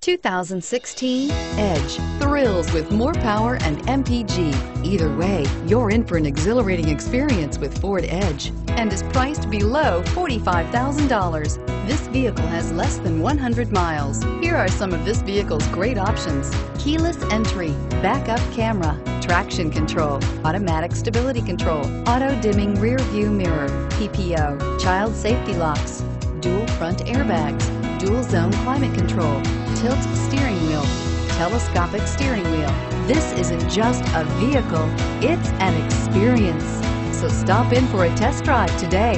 2016 Edge. Thrills with more power and MPG. Either way, you're in for an exhilarating experience with Ford Edge and is priced below $45,000. This vehicle has less than 100 miles. Here are some of this vehicle's great options. Keyless entry, backup camera, traction control, automatic stability control, auto dimming rear view mirror, PPO, child safety locks, dual front airbags, dual zone climate control, tilt steering wheel, telescopic steering wheel. This isn't just a vehicle, it's an experience. So stop in for a test drive today.